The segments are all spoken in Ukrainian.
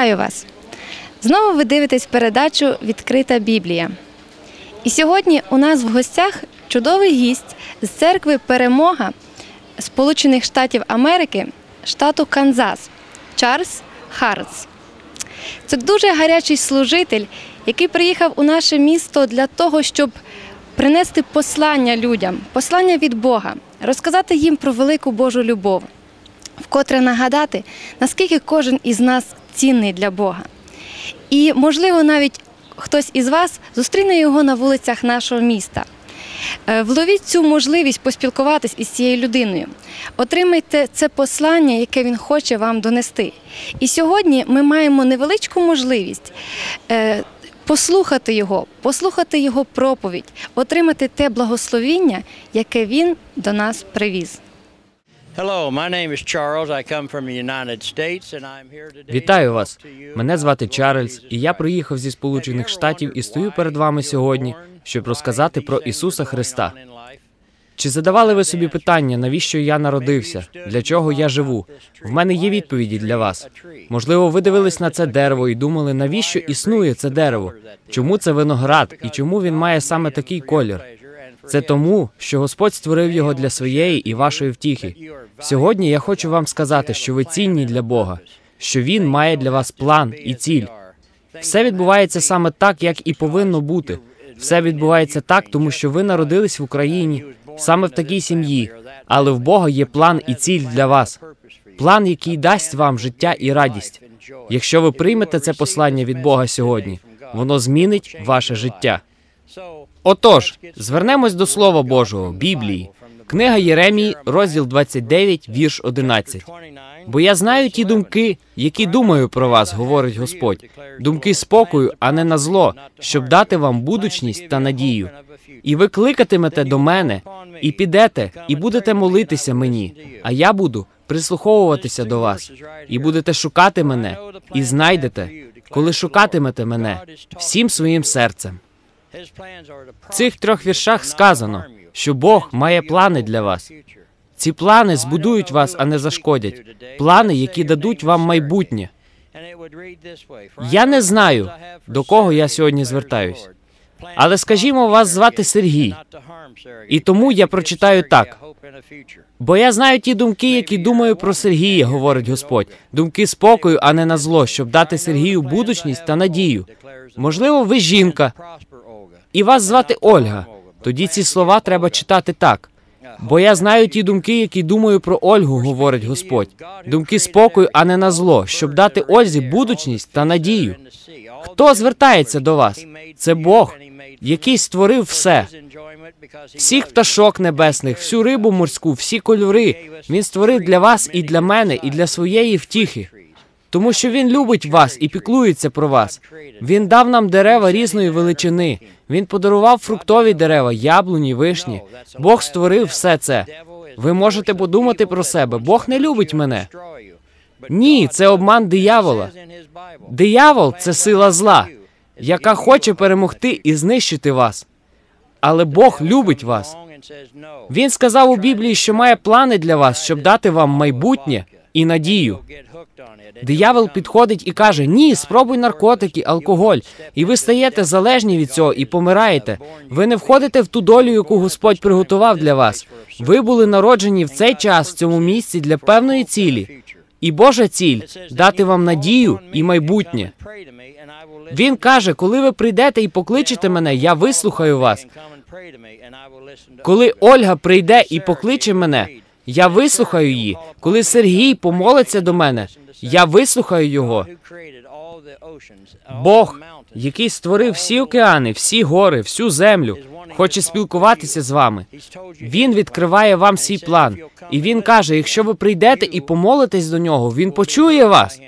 Вітаю вас! Знову ви дивитесь передачу Відкрита Біблія. І сьогодні у нас в гостях чудовий гість з церкви Перемога Сполучених Штатів Америки, штату Канзас Чарльз Харц. Це дуже гарячий служитель, який приїхав у наше місто для того, щоб принести послання людям, послання від Бога, розказати їм про велику Божу любов, вкотре нагадати, наскільки кожен із нас цінний для Бога. І, можливо, навіть хтось із вас зустріне його на вулицях нашого міста. Е, Вловіть цю можливість поспілкуватись із цією людиною. Отримайте це послання, яке він хоче вам донести. І сьогодні ми маємо невеличку можливість е, послухати його, послухати його проповідь, отримати те благословіння, яке він до нас привіз. Вітаю вас. Мене звати Чарльз, і я приїхав зі Сполучених Штатів і стою перед вами сьогодні, щоб розказати про Ісуса Христа. Чи задавали ви собі питання, навіщо я народився? Для чого я живу? В мене є відповіді для вас. Можливо, ви дивились на це дерево і думали, навіщо існує це дерево? Чому це виноград і чому він має саме такий колір? Це тому, що Господь створив його для своєї і вашої втіхи. Сьогодні я хочу вам сказати, що ви цінні для Бога, що Він має для вас план і ціль. Все відбувається саме так, як і повинно бути. Все відбувається так, тому що ви народились в Україні, саме в такій сім'ї, але в Бога є план і ціль для вас. План, який дасть вам життя і радість. Якщо ви приймете це послання від Бога сьогодні, воно змінить ваше життя. Отож, звернемось до Слова Божого, Біблії. Книга Єремії, розділ 29, вірш 11. Бо я знаю ті думки, які думаю про вас, говорить Господь, думки спокою, а не на зло, щоб дати вам будучність та надію. І ви кликатимете до мене, і підете, і будете молитися мені, а я буду прислуховуватися до вас, і будете шукати мене, і знайдете, коли шукатимете мене всім своїм серцем. Цих трьох віршах сказано, що Бог має плани для вас. Ці плани збудують вас, а не зашкодять. Плани, які дадуть вам майбутнє. Я не знаю, до кого я сьогодні звертаюсь. Але скажімо, вас звати Сергій, і тому я прочитаю так. Бо я знаю ті думки, які думаю про Сергія, говорить Господь. Думки спокою, а не на зло, щоб дати Сергію будучність та надію. Можливо, ви жінка, і вас звати Ольга. Тоді ці слова треба читати так. Бо я знаю ті думки, які думаю про Ольгу, говорить Господь. Думки спокою, а не на зло, щоб дати Ользі будучність та надію. Хто звертається до вас? Це Бог, який створив все. Всіх пташок небесних, всю рибу морську, всі кольори. Він створив для вас і для мене, і для своєї втіхи. Тому що він любить вас і піклується про вас. Він дав нам дерева різної величини. Він подарував фруктові дерева, яблуні, вишні. Бог створив все це. Ви можете подумати про себе. Бог не любить мене. Ні, це обман диявола. Диявол це сила зла, яка хоче перемогти і знищити вас. Але Бог любить вас. Він сказав у Біблії, що має плани для вас, щоб дати вам майбутнє і надію. Диявол підходить і каже: Ні, спробуй наркотики, алкоголь, і ви стаєте залежні від цього і помираєте. Ви не входите в ту долю, яку Господь приготував для вас. Ви були народжені в цей час в цьому місці для певної цілі. І Божа ціль дати вам надію і майбутнє. Він каже, коли ви прийдете і покличете мене, я вислухаю вас. Коли Ольга прийде і покличе мене, я вислухаю її. Коли Сергій помолиться до мене, я вислухаю його. Бог, який створив всі океани, всі гори, всю землю, хоче спілкуватися з вами. Він відкриває вам свій план, і він каже: якщо ви прийдете і помолитесь до нього, він почує вас.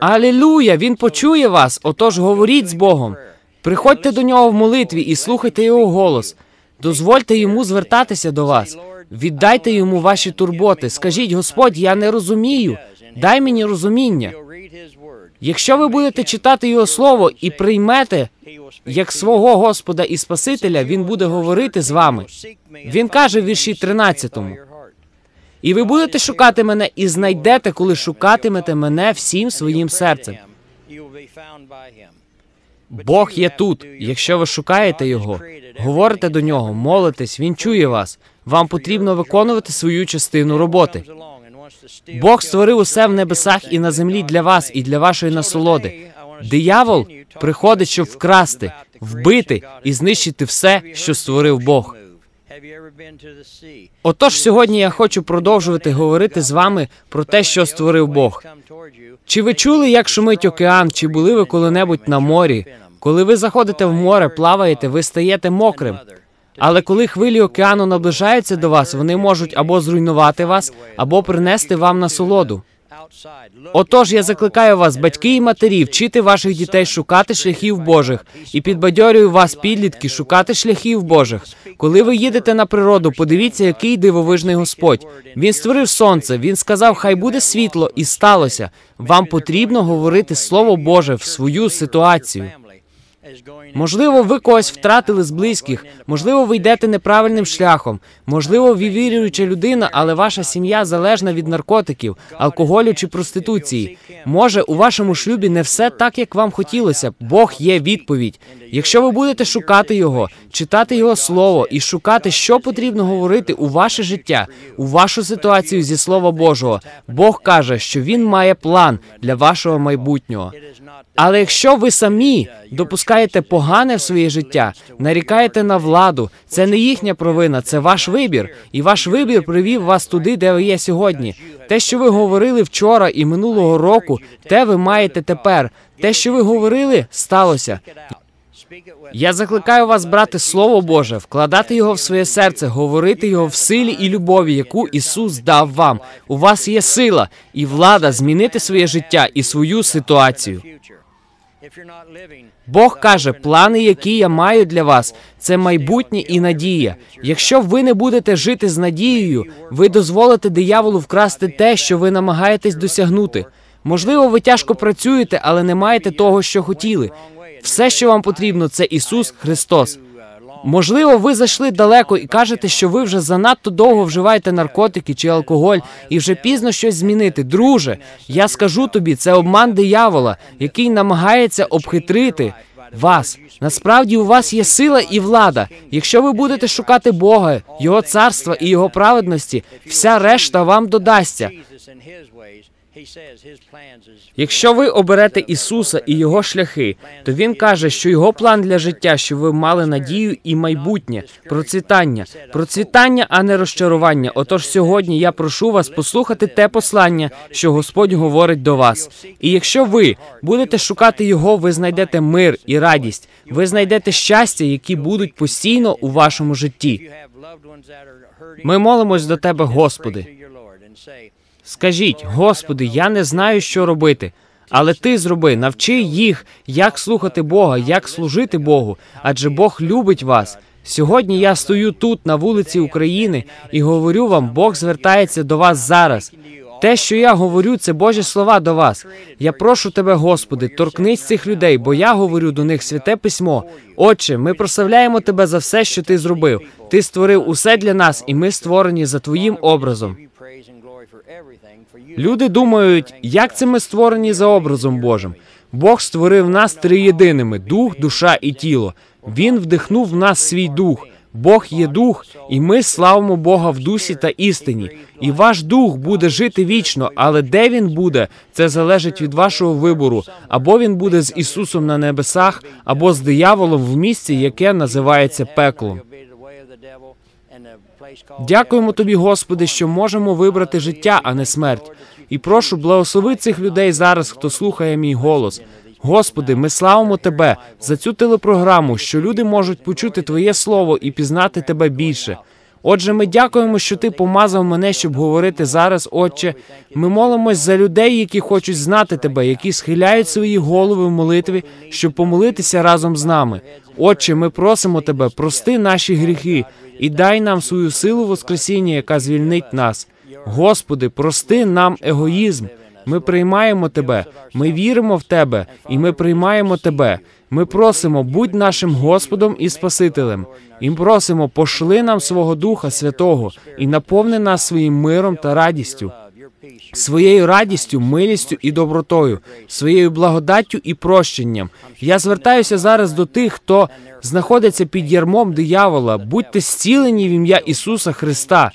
Алілуя! Він почує вас. Отож, говоріть з Богом. Приходьте до нього в молитві і слухайте його голос. Дозвольте йому звертатися до вас. Віддайте йому ваші турботи. Скажіть, Господь, я не розумію. Дай мені розуміння. Якщо ви будете читати його слово і приймете як свого Господа і Спасителя, він буде говорити з вами. Він каже в вірші 13. І ви будете шукати мене і знайдете, коли шукатимете мене всім своїм серцем. Бог є тут. Якщо ви шукаєте його, говорите до нього, молитесь, він чує вас. Вам потрібно виконувати свою частину роботи. Бог створив усе в небесах і на землі для вас і для вашої насолоди. Диявол приходить, щоб вкрасти, вбити і знищити все, що створив Бог. Отож, сьогодні я хочу продовжувати говорити з вами про те, що створив Бог. Чи ви чули, як шумить океан? Чи були ви коли-небудь на морі? Коли ви заходите в море, плаваєте, ви стаєте мокрим. Але коли хвилі океану наближаються до вас, вони можуть або зруйнувати вас, або принести вам насолоду. Отож, я закликаю вас, батьки і матері, вчити ваших дітей шукати шляхів Божих і підбадьорюю вас, підлітки, шукати шляхів Божих. Коли ви їдете на природу, подивіться, який дивовижний Господь. Він створив сонце. Він сказав, хай буде світло, і сталося. Вам потрібно говорити Слово Боже в свою ситуацію. Можливо, ви когось втратили з близьких, можливо, ви йдете неправильним шляхом. Можливо, ви віруюча людина, але ваша сім'я залежна від наркотиків, алкоголю чи проституції. Може, у вашому шлюбі не все так, як вам хотілося. Бог є відповідь. Якщо ви будете шукати його, читати його слово і шукати, що потрібно говорити у ваше життя, у вашу ситуацію зі Слова Божого, Бог каже, що він має план для вашого майбутнього. Але якщо ви самі допускаєте погане в своє життя, нарікаєте на владу, це не їхня провина, це ваш вибір. І ваш вибір привів вас туди, де ви є сьогодні. Те, що ви говорили вчора і минулого року, те ви маєте тепер. Те, що ви говорили, сталося. Я закликаю вас брати Слово Боже, вкладати його в своє серце, говорити його в силі і любові, яку Ісус дав вам. У вас є сила і влада змінити своє життя і свою ситуацію. Бог каже, плани, які я маю для вас, це майбутнє і надія. Якщо ви не будете жити з надією, ви дозволите дияволу вкрасти те, що ви намагаєтесь досягнути. Можливо, ви тяжко працюєте, але не маєте того, що хотіли. Все, що вам потрібно, це Ісус Христос. Можливо, ви зайшли далеко і кажете, що ви вже занадто довго вживаєте наркотики чи алкоголь, і вже пізно щось змінити. Друже, я скажу тобі, це обман диявола, який намагається обхитрити вас. Насправді у вас є сила і влада. Якщо ви будете шукати Бога, Його царства і Його праведності, вся решта вам додасться. Якщо ви оберете Ісуса і Його шляхи, то Він каже, що його план для життя, що ви мали надію і майбутнє, процвітання, процвітання, а не розчарування. Отож, сьогодні я прошу вас послухати те послання, що Господь говорить до вас. І якщо ви будете шукати його, ви знайдете мир і радість, ви знайдете щастя, які будуть постійно у вашому житті. Ми молимось до тебе, Господи. Скажіть, Господи, я не знаю, що робити. Але ти зроби, навчи їх, як слухати Бога, як служити Богу, адже Бог любить вас. Сьогодні я стою тут, на вулиці України, і говорю вам, Бог звертається до вас зараз. Те, що я говорю, це Божі слова до вас. Я прошу тебе, Господи, торкнись цих людей, бо я говорю до них святе письмо. Отче, ми прославляємо тебе за все, що ти зробив. Ти створив усе для нас, і ми створені за твоїм образом. Люди думають, як це ми створені за образом Божим. Бог створив нас триєдиними: дух, душа і тіло. Він вдихнув в нас свій дух. Бог є дух, і ми славимо Бога в дусі та істині. І ваш дух буде жити вічно, але де він буде, це залежить від вашого вибору. Або він буде з Ісусом на небесах, або з дияволом в місці, яке називається пеклом. Дякуємо тобі, Господи, що можемо вибрати життя, а не смерть. І прошу, благослови цих людей зараз, хто слухає мій голос. Господи, ми славимо Тебе за цю телепрограму, що люди можуть почути Твоє слово і пізнати Тебе більше. Отже, ми дякуємо, що ти помазав мене, щоб говорити зараз, Отче. Ми молимось за людей, які хочуть знати тебе, які схиляють свої голови в молитві, щоб помолитися разом з нами. Отче, ми просимо тебе, прости наші гріхи і дай нам свою силу Воскресіння, яка звільнить нас. Господи, прости нам егоїзм. Ми приймаємо тебе, ми віримо в тебе, і ми приймаємо тебе. Ми просимо, будь нашим Господом і Спасителем. І просимо, пошли нам свого Духа Святого і наповни нас своїм миром та радістю своєю радістю, милістю і добротою, своєю благодаттю і прощенням. Я звертаюся зараз до тих, хто знаходиться під ярмом диявола. Будьте зцілені в ім'я Ісуса Христа.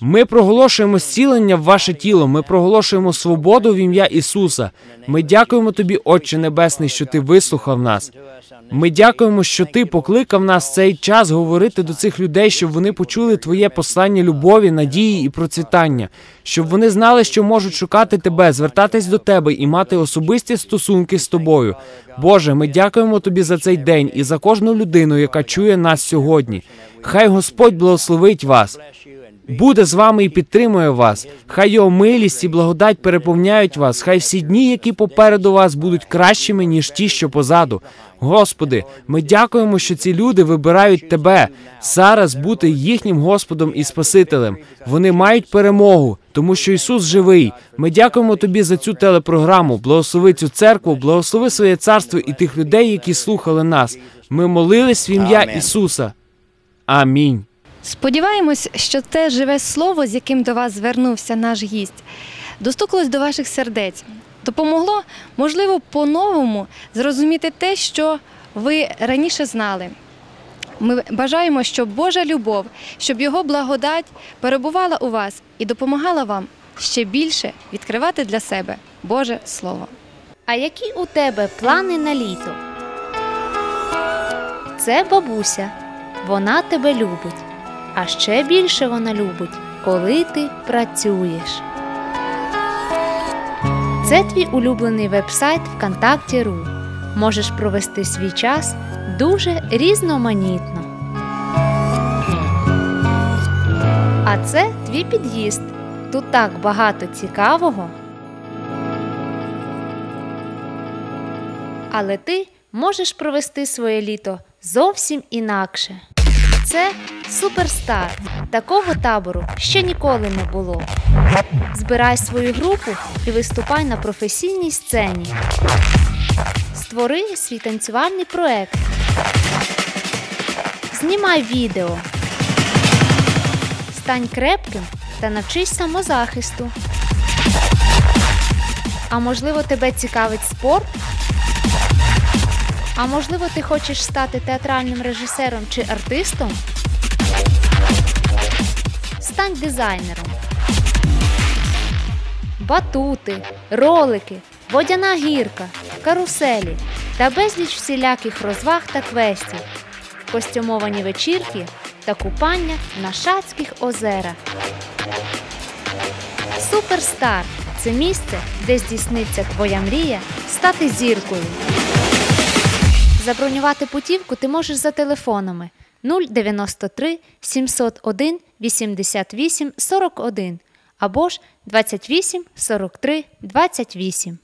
Ми проголошуємо зцілення в ваше тіло. Ми проголошуємо свободу в ім'я Ісуса. Ми дякуємо тобі, Отче Небесний, що ти вислухав нас. Ми дякуємо, що ти покликав нас цей час говорити до цих людей, щоб вони почули твоє послання любові, надії і процвітання, щоб вони знали, що можуть шукати тебе, звертатись до тебе і мати особисті стосунки з тобою. Боже, ми дякуємо тобі за цей день і за кожну людину, яка чує нас сьогодні. Хай Господь благословить вас. Буде з вами і підтримує вас. Хай його милість і благодать переповняють вас. Хай всі дні, які попереду вас, будуть кращими ніж ті, що позаду. Господи, ми дякуємо, що ці люди вибирають тебе зараз бути їхнім Господом і Спасителем. Вони мають перемогу, тому що Ісус живий. Ми дякуємо тобі за цю телепрограму. Благослови цю церкву, благослови своє царство і тих людей, які слухали нас. Ми молились в ім'я Ісуса. Амінь. Сподіваємось, що те живе слово, з яким до вас звернувся наш гість, достукалось до ваших сердець, допомогло, можливо, по-новому зрозуміти те, що ви раніше знали. Ми бажаємо, щоб Божа любов, щоб його благодать перебувала у вас і допомагала вам ще більше відкривати для себе Боже Слово. А які у тебе плани на літо? Це бабуся. Вона тебе любить. А ще більше вона любить, коли ти працюєш. Це твій улюблений вебсайт ВКонтакті.ру. Можеш провести свій час дуже різноманітно. А це твій під'їзд. Тут так багато цікавого. Але ти можеш провести своє літо зовсім інакше. Це суперстар. Такого табору ще ніколи не було. Збирай свою групу і виступай на професійній сцені. Створи свій танцювальний проект. Знімай відео. Стань крепким та навчись самозахисту. А можливо, тебе цікавить спорт? А можливо, ти хочеш стати театральним режисером чи артистом? Стань дизайнером. Батути, ролики, водяна гірка, каруселі та безліч всіляких розваг та квестів, костюмовані вечірки та купання на Шацьких озерах. Суперстар це місце, де здійсниться твоя мрія стати зіркою. Забронювати путівку ти можеш за телефонами 093 701 88 41 або ж 28 43 28.